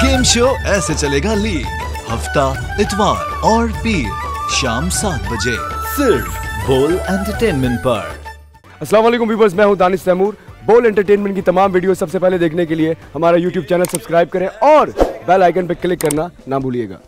Game show ऐसे चलेगा league हफ़्ता इतवार और पीर शाम सात बजे सिर्फ़ बोल एंटरटेनमेंट पर। अस्सलाम वालेकुम व्यूअर्स मैं हूँ दानिश तैमूर। बोल एंटरटेनमेंट की तमाम वीडियो सबसे पहले देखने के लिए हमारा यूट्यूब चैनल सब्सक्राइब करें और बेल आइकन पर क्लिक करना ना भूलिएगा।